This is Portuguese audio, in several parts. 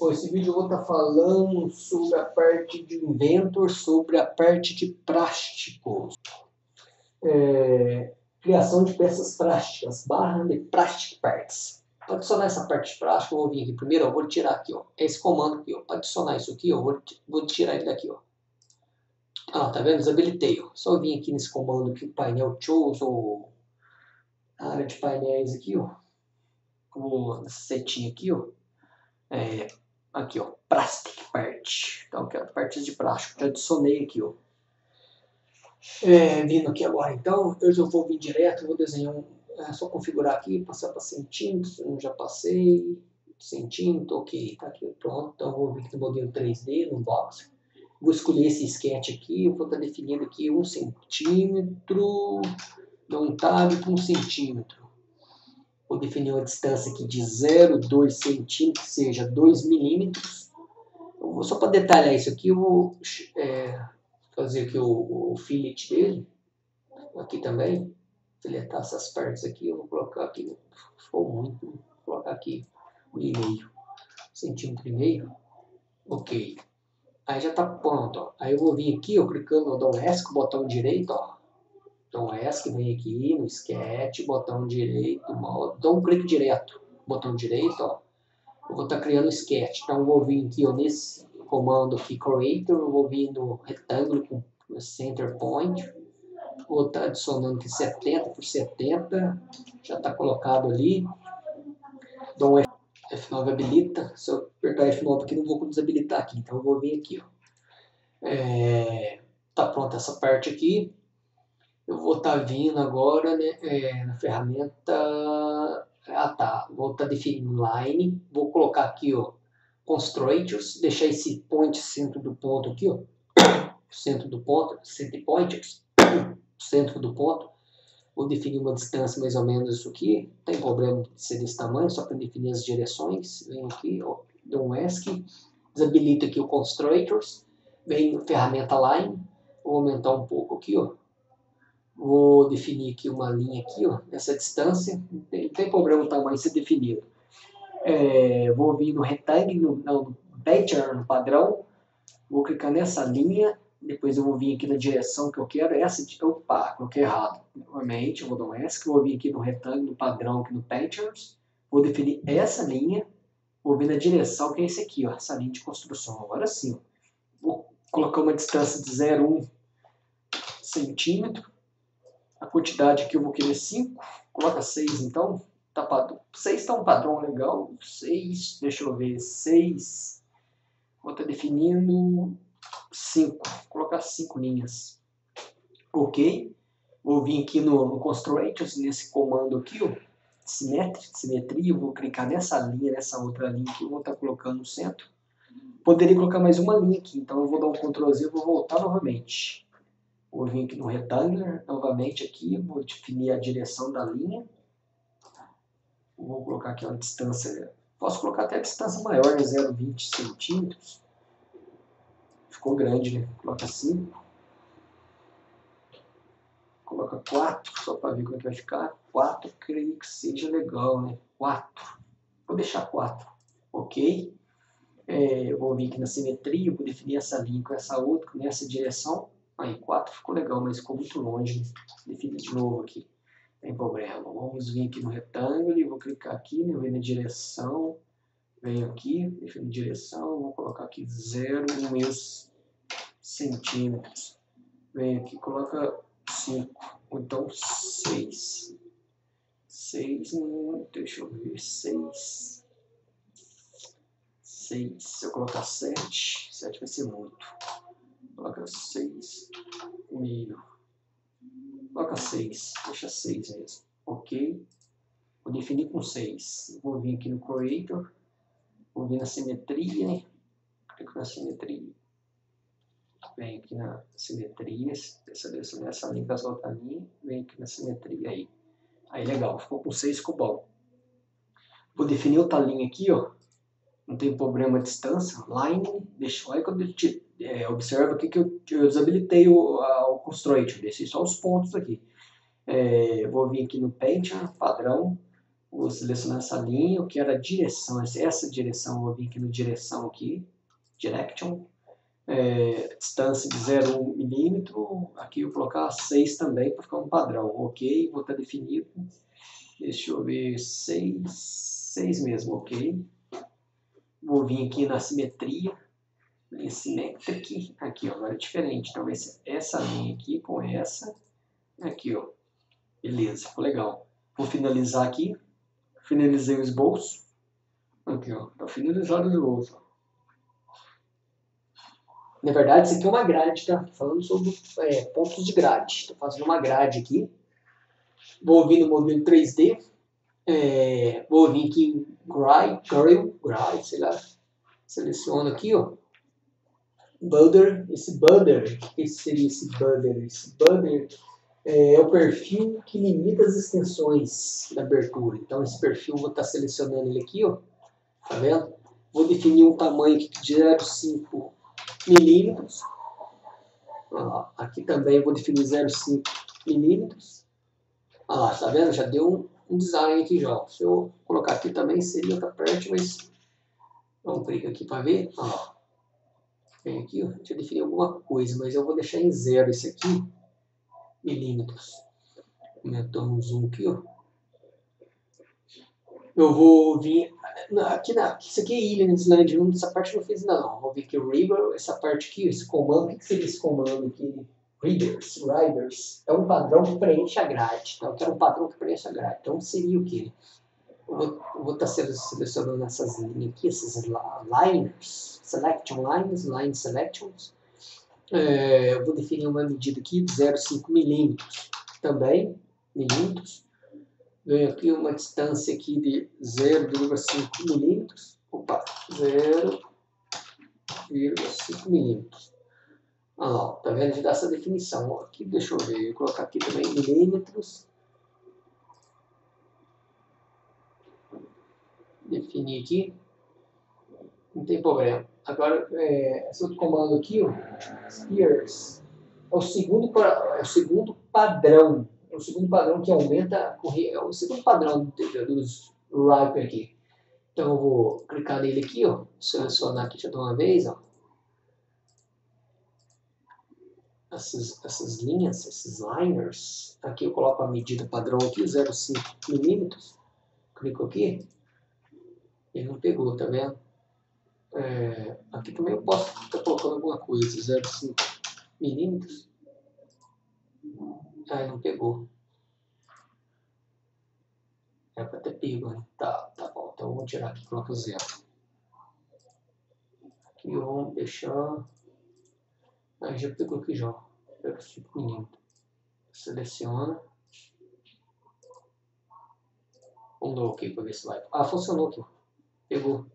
Bom, esse vídeo eu vou estar tá falando sobre a parte de Inventor, sobre a parte de plásticos. É, criação de peças plásticas, barra de plastic parts. Para adicionar essa parte de plástico, eu vou vir aqui primeiro, eu vou tirar aqui, ó, esse comando aqui, ó. Para adicionar isso aqui, eu vou, vou tirar ele daqui, ó. Ah, tá vendo? Desabilitei, ó. Só vir aqui nesse comando aqui, o painel chose, ou a área de painéis aqui, ó. Com essa setinha aqui, ó. É, Aqui, ó, plastic part. Então, aqui, ó, partes de plástico. Já adicionei aqui, ó. É, vindo aqui agora, então, eu já vou vir direto, vou desenhar um, é só configurar aqui, passar para centímetros, eu já passei, centímetro, ok, tá aqui, pronto, então vou vir aqui no modelo 3D, no box, vou escolher esse sketch aqui, eu vou estar tá definindo aqui um centímetro, dou um tab com um centímetro, Vou definir uma distância aqui de 0,2 centímetros, seja 2 milímetros. Só para detalhar isso aqui, eu vou é, fazer aqui o, o fillet dele. Aqui também. Filetar essas partes aqui. Eu vou colocar aqui, for muito, vou colocar aqui um e meio. Centímetro e meio. Ok. Aí já está pronto. Ó. Aí eu vou vir aqui, ó, clicando no com o botão direito, ó. Então ESC vem aqui no Sketch, botão direito, dou um clique direto, botão direito, ó. Eu vou estar tá criando o Sketch. Então vou vir aqui ó, nesse comando aqui, Creator, vou vir no retângulo com Center Point. Vou estar tá adicionando aqui 70 por 70, já está colocado ali. Dou um F9 habilita, se eu apertar F9 aqui não vou desabilitar aqui, então eu vou vir aqui. Ó. É, tá pronta essa parte aqui eu vou estar tá vindo agora né, é, na ferramenta. Ah tá, vou estar tá definindo line, vou colocar aqui ó, constraints, deixar esse point centro do ponto aqui, ó, centro do ponto, center pointers, centro do ponto. Vou definir uma distância mais ou menos isso aqui, não tem problema de ser desse tamanho, só para definir as direções. Venho aqui, ó, dou um ESC, desabilito aqui o constraints, venho ferramenta line, vou aumentar um pouco aqui, ó, Vou definir aqui uma linha aqui, ó, nessa distância, não tem, não tem problema o tamanho ser definido. É, vou vir no retângulo, no, no pattern, no padrão, vou clicar nessa linha, depois eu vou vir aqui na direção que eu quero, essa, opa, coloquei errado, novamente, eu vou dar um ESC, vou vir aqui no retângulo, padrão, aqui no patterns, vou definir essa linha, vou vir na direção que é esse aqui, ó, essa linha de construção, agora sim, ó. vou colocar uma distância de 0,1 centímetro, a quantidade que eu vou querer 5, coloca 6 então, tá padrão. 6 está um padrão legal, 6, deixa eu ver, 6, vou estar tá definindo 5, colocar 5 linhas, ok, vou vir aqui no, no Constraints, nesse comando aqui, ó, simetria, simetria, eu vou clicar nessa linha, nessa outra linha que eu vou estar tá colocando no centro, poderia colocar mais uma linha aqui, então eu vou dar um Ctrl Z e vou voltar novamente. Vou vir aqui no Rectangular, novamente aqui, vou definir a direção da linha. Vou colocar aqui uma distância, posso colocar até a distância maior, né, 0,20 centímetros. Ficou grande, né? Coloca 5. Coloca 4, só para ver como é que vai ficar. 4, creio que seja legal, né? 4. Vou deixar 4, ok? É, vou vir aqui na simetria, vou definir essa linha com essa outra, nessa direção. Aí 4 ficou legal, mas ficou muito longe. Define de novo aqui. Tem problema. Vamos vir aqui no retângulo e vou clicar aqui, né? venho na direção. Venho aqui, defino direção, vou colocar aqui 0,1 centímetros. Venho aqui, coloca 5, ou então 6. 6, deixa eu ver, 6. 6, se eu colocar 7, 7 vai ser muito. Coloca 6 meio. Coloca 6. Deixa 6 mesmo. Ok. Vou definir com 6. Vou vir aqui no Creator. Vou vir na simetria. Clico na simetria. Vem aqui na simetria. Seleciono essa linha com essa outra linha. Vem aqui na simetria aí. Aí legal. Ficou com 6, ficou bom. Vou definir outra linha aqui, ó. Não tem problema a distância. Line. Deixa, olha quando eu é, observa aqui que eu, eu desabilitei o, a, o constraint, deixei só os pontos aqui. É, vou vir aqui no Paint, padrão, Vou selecionar essa linha, eu quero a direção, essa direção, vou vir aqui no direção aqui, direction, é, distância de 0,1 milímetro, aqui eu vou colocar 6 também para ficar um padrão, ok, vou estar definido, deixa eu ver, 6, 6 mesmo, ok, vou vir aqui na simetria, linha simétrica, aqui ó, agora é diferente, então ser essa linha aqui com essa, aqui ó, beleza, ficou legal, vou finalizar aqui, finalizei o esboço. Aqui, ó. Tá finalizado o esboço. Na verdade, isso aqui é uma grade, tá? Falando sobre é, pontos de grade. Estou fazendo uma grade aqui. Vou vir no modelo 3D. É, vou vir aqui em Grind, sei lá. Seleciono aqui, ó. Builder, esse Builder, o que seria esse Builder? Esse Builder é, é, o perfil que limita as extensões da abertura. Então, esse perfil, vou estar selecionando ele aqui, ó, tá vendo? Vou definir um tamanho de 0,5 milímetros. Aqui também vou definir 0,5 milímetros. Olha lá, tá vendo? Já deu um, um, design aqui já. Se eu colocar aqui também seria outra parte, mas vamos clicar aqui para ver. Lá. Vem aqui, ó. deixa eu definir alguma coisa, mas eu vou deixar em zero esse aqui milímetros. Aumentando o zoom aqui, ó. Eu vou vir aqui na, isso aqui é ilha no Islândia, essa parte eu não fiz não. Vou vir aqui o river, essa parte aqui, esse comando, o que seria esse comando aqui? Readers, riders, é um padrão que preenche a grade. Então, eu quero um padrão que preenche a grade. Então, seria o quê? Eu vou, estar selecionando essas linhas aqui, esses liners, selection lines, line selections. É, eu vou definir uma medida aqui de 0,5 milímetros também, milímetros. Venho aqui uma distância aqui de 0,5 milímetros. Opa, 0,5 milímetros. Olha lá, tá vendo? De dar essa definição. Aqui, deixa eu ver, eu vou colocar aqui também milímetros. Definir aqui. Não tem problema. Agora, é, esse outro comando aqui, ó, Spears, é o segundo, é o segundo padrão. É o segundo padrão que aumenta, é o segundo padrão dos Riper aqui. Então, eu vou clicar nele aqui, ó, selecionar aqui de uma vez, ó. Essas, essas linhas, esses liners, aqui eu coloco a medida padrão aqui, 0,5 milímetros. Clico aqui, ele não pegou, tá vendo? É, aqui também eu posso estar colocando alguma coisa, 0,5 milímetros. Ah, não pegou. É para ter pego, né? Tá, tá bom. Então vamos tirar aqui, coloca zero. Aqui vamos deixar. Ah, já pegou aqui já. 0,5 milímetros. Seleciona. Vamos dar OK para ver se vai. Ah, funcionou aqui. Pegou.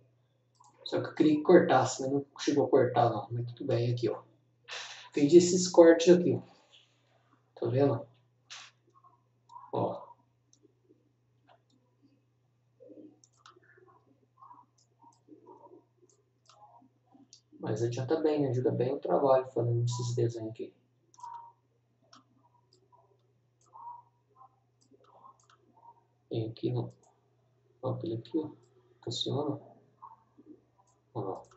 Só que eu queria que cortasse, mas não chegou a cortar não. Mas tudo bem, aqui ó. Fiz esses cortes aqui, ó. Tá vendo? Ó. Mas adianta bem, ajuda bem o trabalho fazendo esses desenhos aqui. Tem aqui no. Ó, aquele aqui, ó. Funciona. 好了。